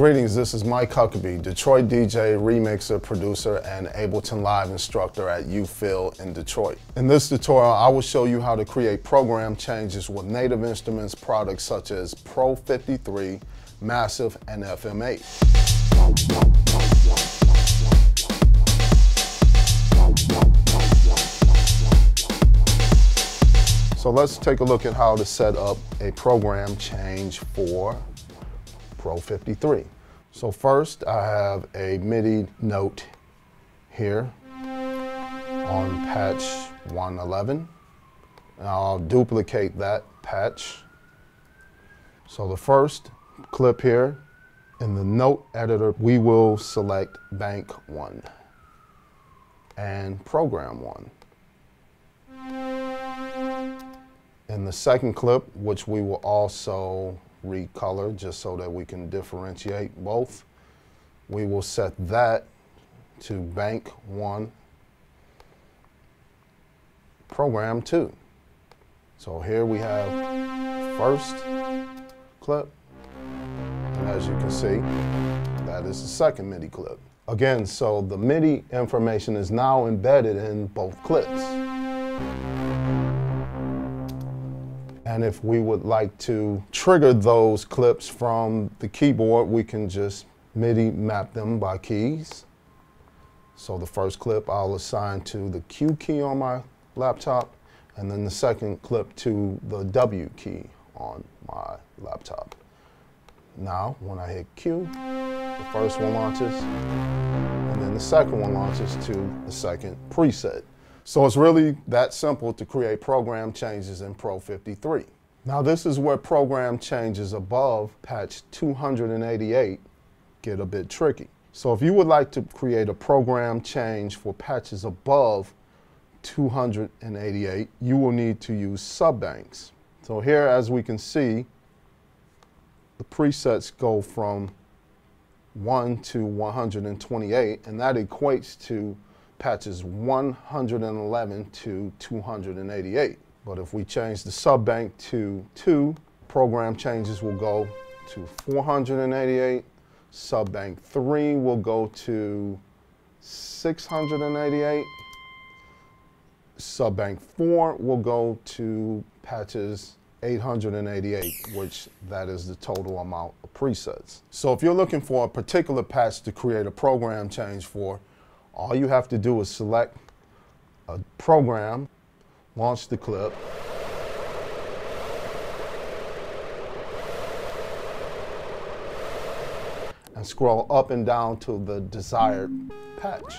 Greetings, this is Mike Huckaby, Detroit DJ, remixer, producer, and Ableton Live instructor at Youthville in Detroit. In this tutorial, I will show you how to create program changes with Native Instruments products such as Pro 53, Massive, and FM8. So let's take a look at how to set up a program change for Pro 53. So first I have a MIDI note here on patch 111. And I'll duplicate that patch. So the first clip here, in the note editor, we will select bank one and program one. In the second clip, which we will also recolor just so that we can differentiate both. We will set that to bank one, program two. So here we have first clip, and as you can see, that is the second MIDI clip. Again, so the MIDI information is now embedded in both clips. And if we would like to trigger those clips from the keyboard, we can just MIDI map them by keys. So the first clip I'll assign to the Q key on my laptop, and then the second clip to the W key on my laptop. Now, when I hit Q, the first one launches, and then the second one launches to the second preset. So it's really that simple to create program changes in Pro 53. Now this is where program changes above patch 288 get a bit tricky. So if you would like to create a program change for patches above 288, you will need to use subbanks. So here, as we can see, the presets go from 1 to 128, and that equates to patches 111 to 288. But if we change the subbank to 2, program changes will go to 488. Subbank 3 will go to 688. Subbank 4 will go to patches 888, which that is the total amount of presets. So if you're looking for a particular patch to create a program change for, all you have to do is select a program, launch the clip, and scroll up and down to the desired patch.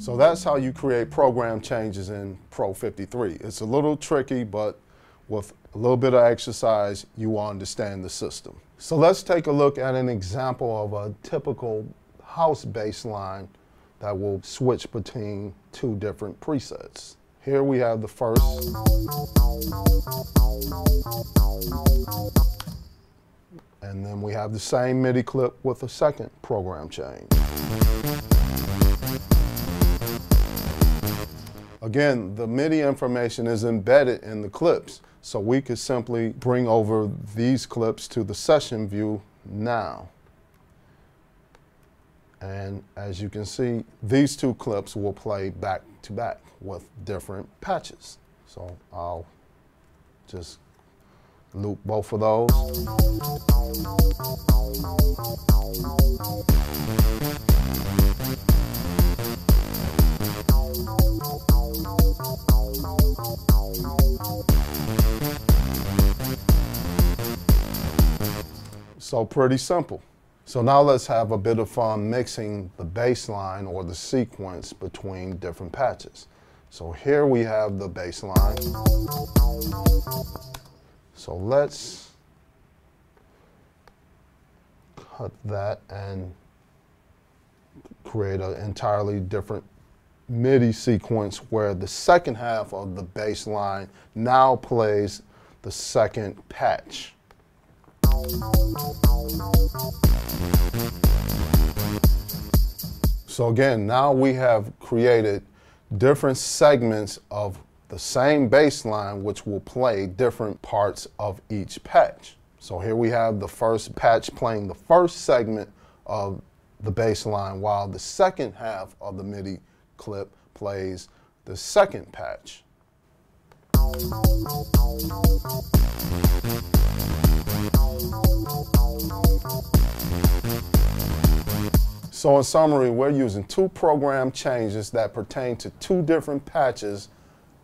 So that's how you create program changes in Pro 53. It's a little tricky, but with a little bit of exercise, you will understand the system. So let's take a look at an example of a typical house bass line that will switch between two different presets. Here we have the first. And then we have the same MIDI clip with a second program change. Again, the MIDI information is embedded in the clips, so we could simply bring over these clips to the session view now. And as you can see, these two clips will play back to back with different patches. So I'll just loop both of those. So pretty simple. So now let's have a bit of fun mixing the bass line or the sequence between different patches. So here we have the bass line. So let's cut that and create an entirely different MIDI sequence where the second half of the bass line now plays the second patch. So again, now we have created different segments of the same bass line which will play different parts of each patch. So here we have the first patch playing the first segment of the bass line while the second half of the MIDI clip plays the second patch. So in summary, we're using two program changes that pertain to two different patches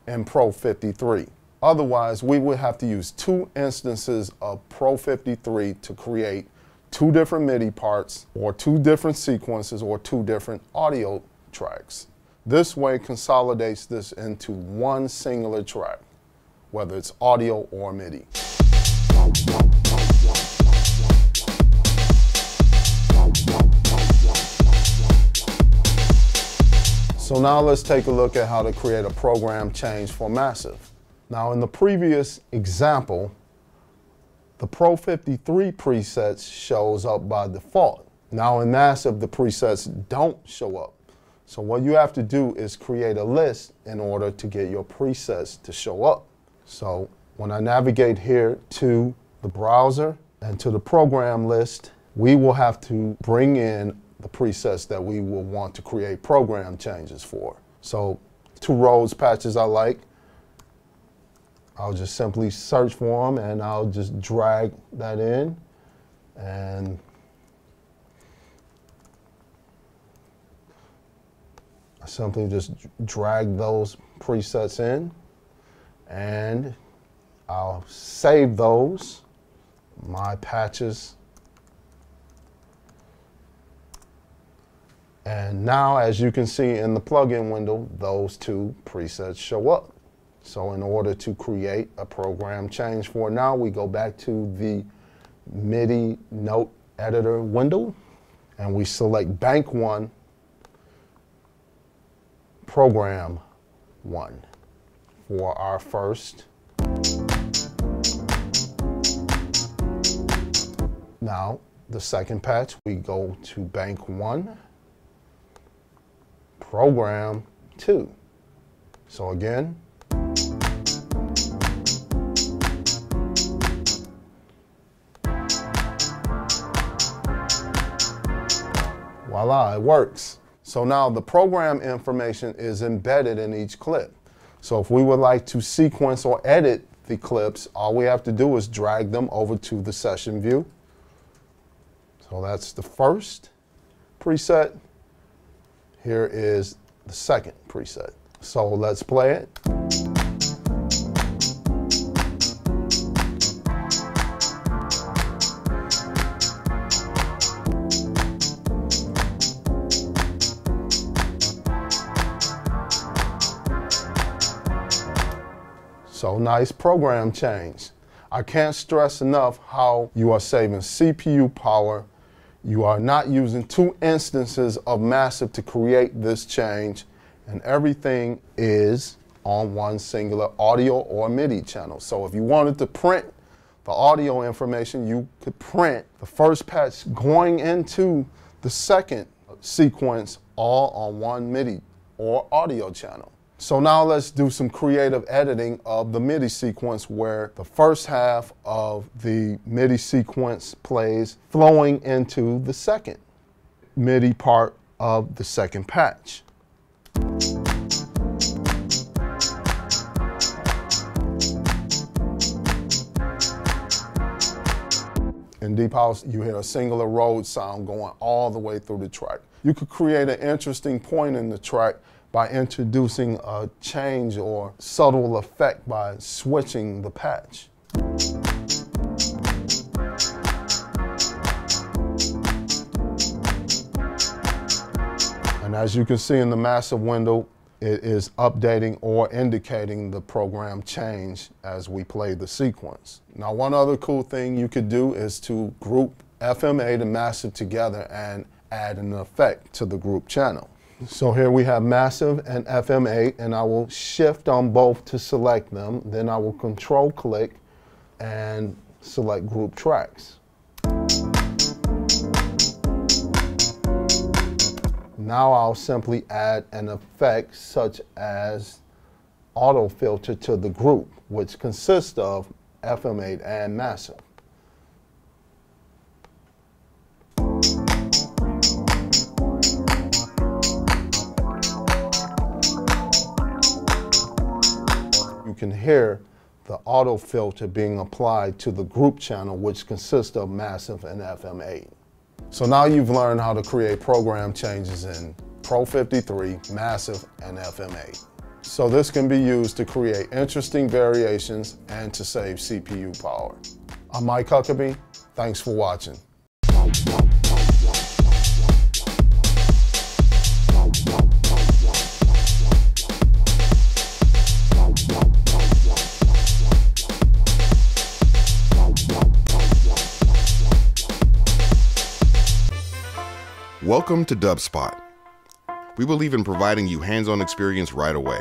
in Pro 53. Otherwise, we would have to use two instances of Pro 53 to create two different MIDI parts or two different sequences or two different audio tracks. This way consolidates this into one singular track, whether it's audio or MIDI. So now let's take a look at how to create a program change for Massive. Now in the previous example, the Pro 53 presets shows up by default. Now in Massive, the presets don't show up. So what you have to do is create a list in order to get your presets to show up. So when I navigate here to the browser and to the program list, we will have to bring in the presets that we will want to create program changes for. So two Rhodes patches I like. I'll just simply search for them and I'll just drag that in and I simply just drag those presets in and I'll save those, my patches And now, as you can see in the plugin window, those two presets show up. So in order to create a program change for now, we go back to the MIDI note editor window and we select bank one, program one for our first. Now, the second patch, we go to bank one program two. So again, voila, it works. So now the program information is embedded in each clip. So if we would like to sequence or edit the clips, all we have to do is drag them over to the session view. So that's the first preset. Here is the second preset. So let's play it. So nice program change. I can't stress enough how you are saving CPU power you are not using two instances of Massive to create this change, and everything is on one singular audio or MIDI channel. So if you wanted to print the audio information, you could print the first patch going into the second sequence all on one MIDI or audio channel. So now let's do some creative editing of the MIDI sequence where the first half of the MIDI sequence plays flowing into the second MIDI part of the second patch. In Deep House, you hear a singular Rhodes sound going all the way through the track. You could create an interesting point in the track by introducing a change or subtle effect by switching the patch. And as you can see in the massive window, it is updating or indicating the program change as we play the sequence. Now, one other cool thing you could do is to group FM8 and Massive together and add an effect to the group channel. So here we have massive and FM8 and I will shift on both to select them. Then I will control click and select group tracks. Now I'll simply add an effect such as auto filter to the group, which consists of FM8 and massive. Can hear the auto filter being applied to the group channel, which consists of Massive and FM8. So now you've learned how to create program changes in Pro 53, Massive, and FM8. So this can be used to create interesting variations and to save CPU power. I'm Mike Huckaby. Thanks for watching. Welcome to DubSpot. We believe in providing you hands on experience right away.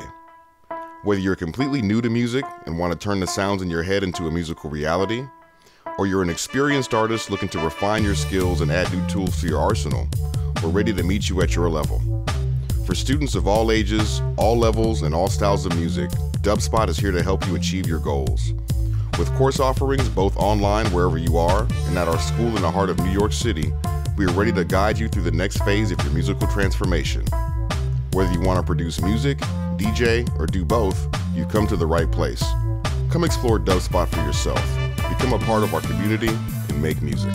Whether you're completely new to music and want to turn the sounds in your head into a musical reality, or you're an experienced artist looking to refine your skills and add new tools to your arsenal, we're ready to meet you at your level. For students of all ages, all levels, and all styles of music, DubSpot is here to help you achieve your goals. With course offerings both online wherever you are and at our school in the heart of New York City, we are ready to guide you through the next phase of your musical transformation. Whether you want to produce music, DJ, or do both, you've come to the right place. Come explore DubSpot for yourself, become a part of our community, and make music.